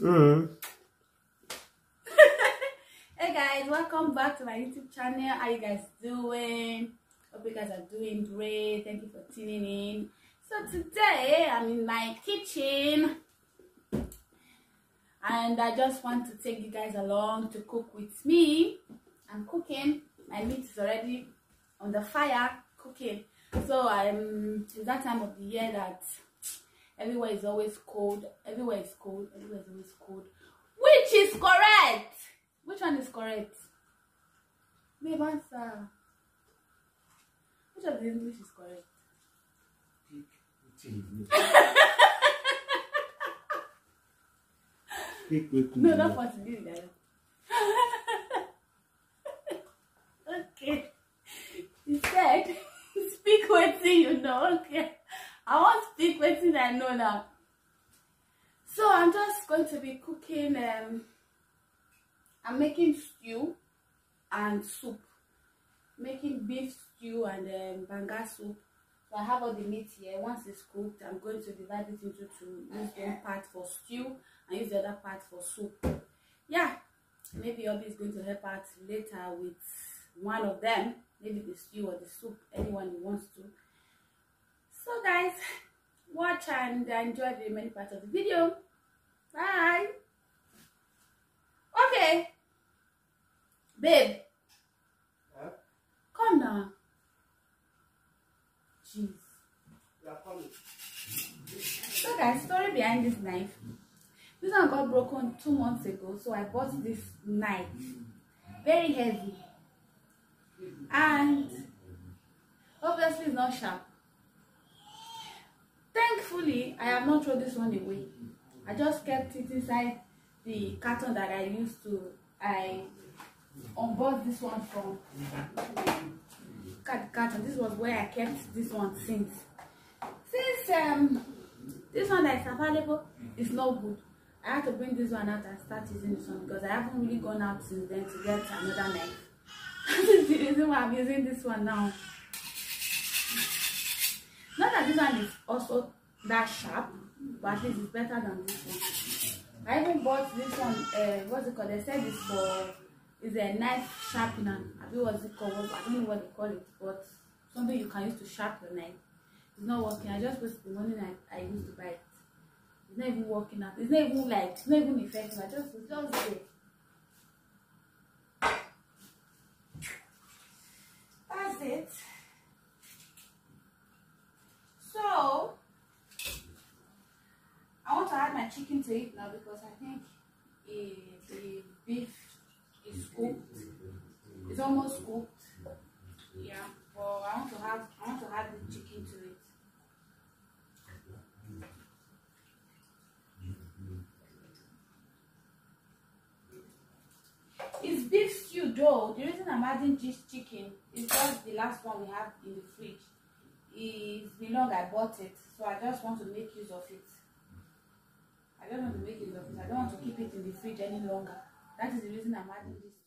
Mm. hey guys welcome back to my youtube channel. How you guys doing? Hope you guys are doing great. Thank you for tuning in. So today i'm in my kitchen. And i just want to take you guys along to cook with me. I'm cooking. My meat is already on the fire cooking. So i'm it's that time of the year that everywhere is always cold. Everywhere is cold. Everywhere is always cold. Which is correct? Which one is correct? Babe answer. Which of the english is correct? Pick with no not for today okay. He said speak wetin you know. Okay i wan speak wetin i know now. So i'm just going to be cooking um i'm making stew and soup. Making beef stew and um, banga soup. So i have all the meat here. Once it's cooked i'm going to divide it into two. Use one part for stew and use the other part for soup. Yeah maybe obi is going to help out later with one of them. Maybe the stew or the soup anyone who wants to so guys watch and enjoy the remaining part of the video. Bye. Okay. Babe. Huh? come now. Jeez. So guys story behind this knife. This one got broken two months ago so i bought this knife. Very heavy. And obviously it's not sharp thankfully i have not thrown this one away. I just kept it inside the carton that i used to i unboxed this one from the carton. This was where i kept this one since. Since um this one that is available is no good. I had to bring this one out and start using this one because i haven't really gone out since then to get another knife. That is the reason why i'm using this one now. not that this one is also that sharp but at least it's better than this one. I even bought this one uh, what's it called? They said it's for it's a knife sharpener. Abi what's it called? I don't know what they call it but something you can use to sharp your knife. It's not working. I just wasted the money i i used to buy it. It's not even working out it's not even like it's not even effective. I just it's just there. That's it chicken to it now because i think eh, the beef is cooked it's almost cooked yeah but i want to have i want to add the chicken to it It's beef stew though. The reason I'm adding this chicken is just the last one we have in the fridge. It's been long I bought it, so I just want to make use of it. I don't want to make it. I don't want to keep it in the fridge any longer. That is the reason I'm adding this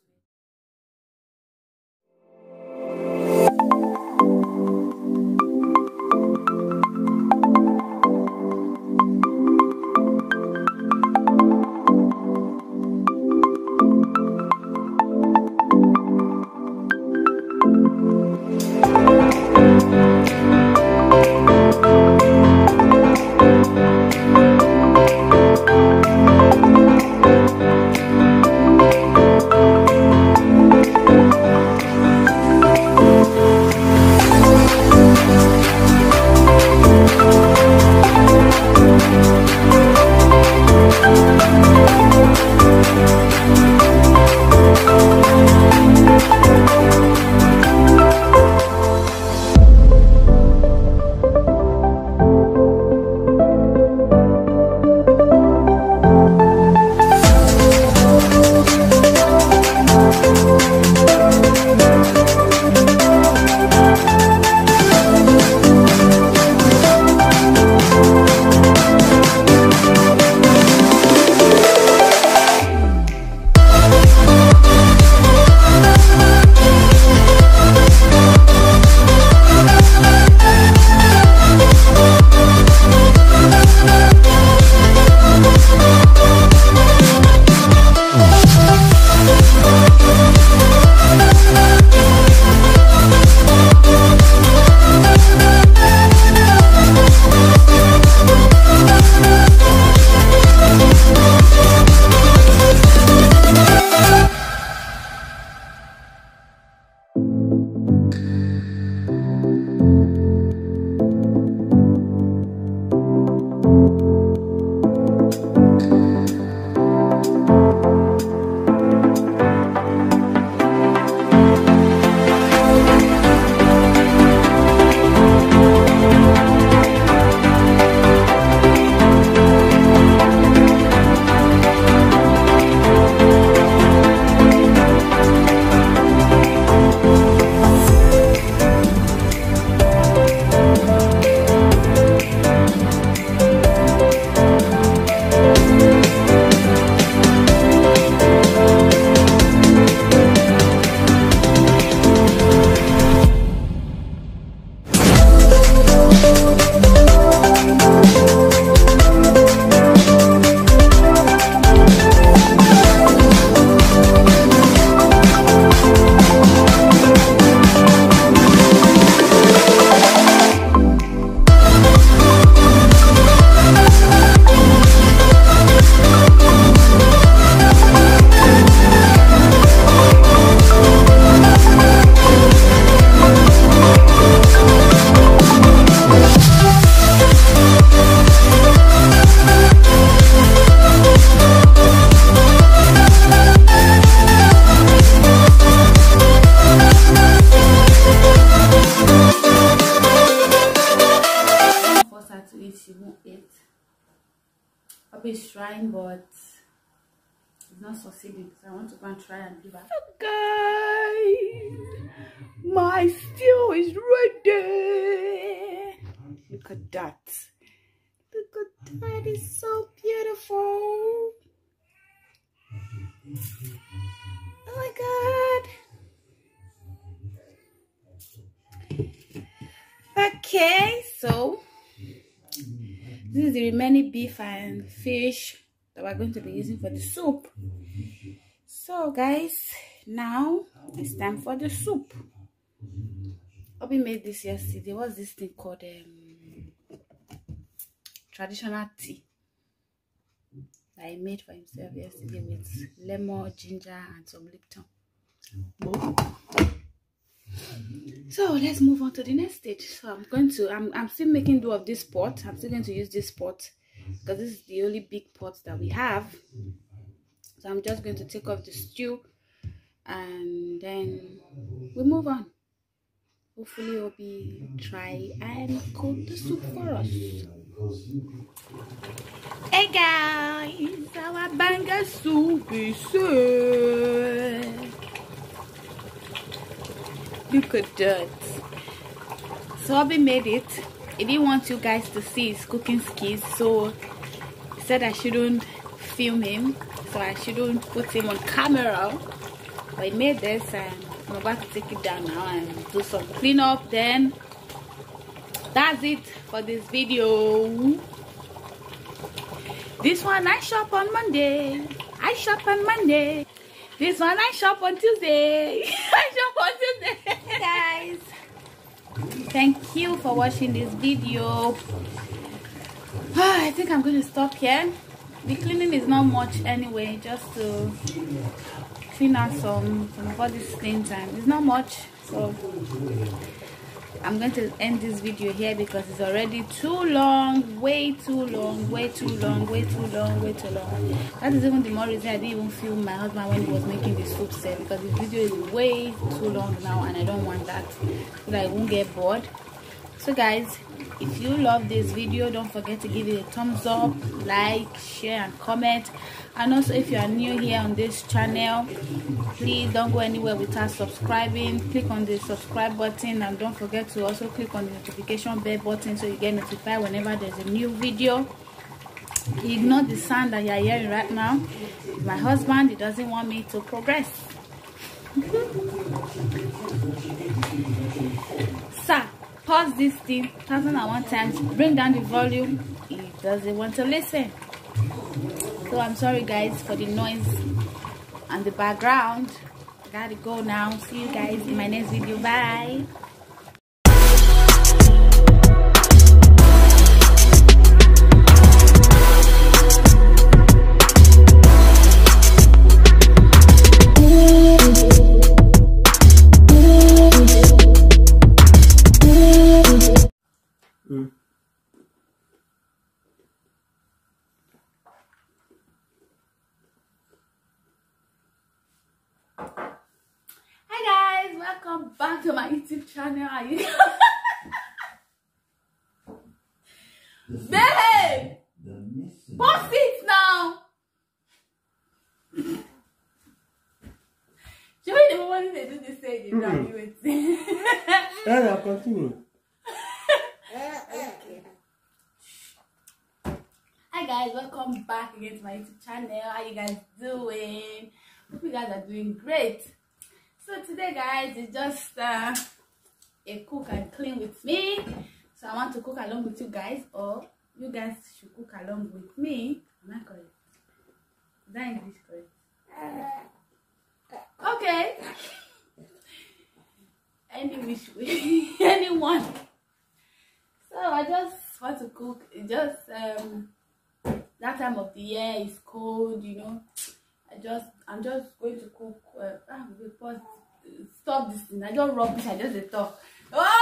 Obi is trying, but it's not succeeding. So I want to go and try and give her. guys, my stew is ready. Look at that. Look at that. It's so beautiful. Oh my god. Okay, so this is the remaining beef and fish that we're going to be using for the soup. So guys, now it's time for the soup. Obi made this yesterday. What's this thing called? Um, traditional tea that he made for himself yesterday with lemon, ginger, and some Lipton. So let's move on to the next stage. So I'm going to, I'm, I'm still making do of this pot. I'm still going to use this pot because this is the only big pot that we have. So I'm just going to take off the stew and then we move on. Hopefully it'll be try and cook the soup for us. Hey guys, our banga soup is served. Look at that. So Obi made it. He didn't want you guys to see his cooking skills, so he said I shouldn't film him, so I shouldn't put him on camera. But he made this and I'm about to take it down now and do some cleanup. Then that's it for this video. This one I shop on Monday. I shop on Monday. This one. I shop on Tuesday. Guys, thank you for watching this video. Ah, I think I'm going to stop here. The cleaning is not much anyway, just to clean out some, some these things and it's not much. So I'm going to end this video here because it's already too long, way too long, way too long, way too long, way too long. That is even the more reason I didn't even film my husband when he was making the soup set because the video is way too long now and I don't want that so that I won't get bored. So guys, if you love this video, don't forget to give it a thumbs up, like, share and comment. And also if you are new here on this channel please don't go anywhere without subscribing. Click on the subscribe button and don't forget to also click on the notification bell button so you get notified whenever there's a new video. Ignore the sound that you're hearing right now. My husband he doesn't want me to progress pause this thing thousand and one times bring down the volume. He doesn't want to listen. So i'm sorry guys for the noise and the background. I gotta go now. See you guys in my next video. Bye to my youtube channel Are you babe post it now show me the one they do this thing they don't do it Yeah, continue. Hi guys, welcome back again to my YouTube channel. How you guys doing? Hope you guys are doing great. So today guys, it's just uh, a cook and clean with me. So I want to cook along with you guys or you guys should cook along with me. Am I correct? Is that English correct? Okay. Any way, anyone. So I just want to cook. Just um that time of the year is cold, you know. I just I'm just going to cook. Uh, ah, wait, pause. Stop this thing. I don't rubbish. I just talk. Oh!